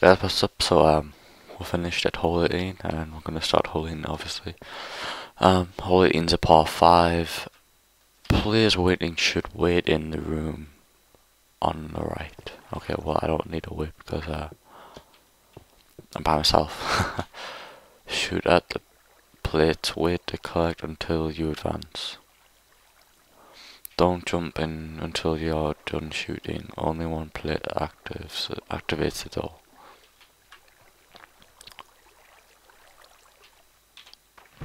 What's up, so um, we're finished at hole 18 and we're going to start hole 18 obviously. Um, hole 18's a par 5. Players waiting should wait in the room on the right. Okay, well I don't need to wait because uh, I'm by myself. Shoot at the plates, wait to collect until you advance. Don't jump in until you're done shooting. Only one plate actives, activates the door.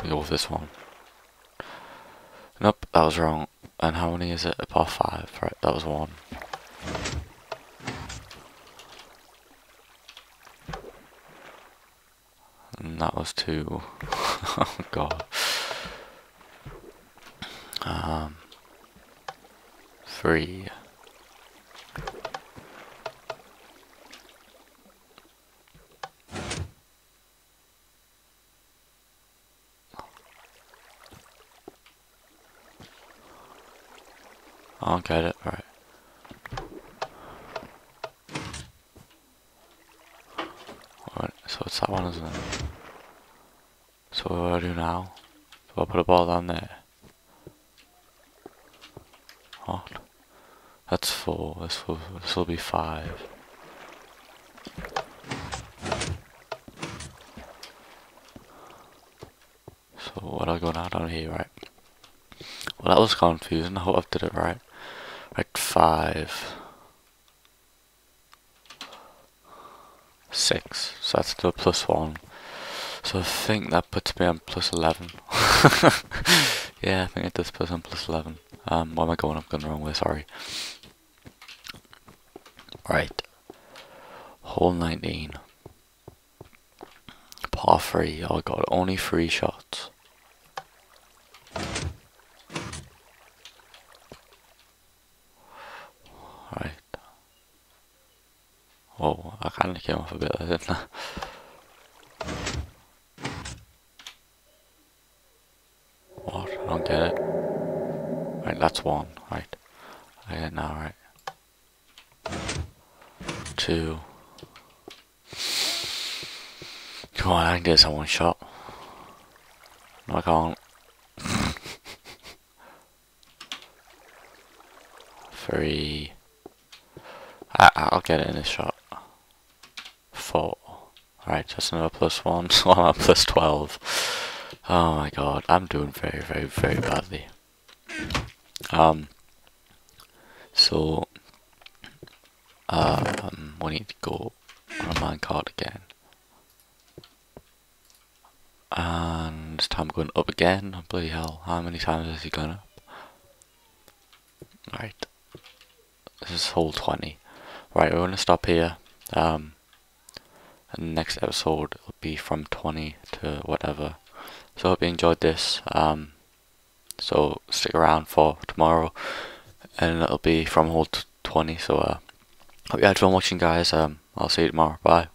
Go with this one. Nope, that was wrong. And how many is it? A par 5, right, that was one. And that was two. oh god. Um, three. Oh, I don't get it, right. Alright, so it's that one, isn't it? So what do I do now? Do I put a ball down there? What? That's four, this will, this will be five. So what do I go now down here, right? Well that was confusing, I hope I did it right. Right, five. Six, so that's still plus one. So I think that puts me on plus 11. yeah, I think it does put us on plus 11. Um, why am I going up going the wrong way? Sorry. Right. Hole 19. Par 3. Oh god, only 3 shots. Right. Oh, I kinda came off a bit didn't? What? I don't get it. Right, that's one. Right. I get it now, right. Two. Come on, I can get this on one shot. No, I can't. Three. I, I'll get it in this shot. Just another plus one, so I'm plus 12. Oh my god, I'm doing very, very, very badly. Um, so, um, we need to go on a minecart again. And time going up again. Bloody hell, how many times has he gone up? Right. This is hole 20. Right, we're gonna stop here. Um, and next episode will be from 20 to whatever. So I hope you enjoyed this. Um, so stick around for tomorrow, and it'll be from hole 20. So uh, hope you had fun watching, guys. Um, I'll see you tomorrow. Bye.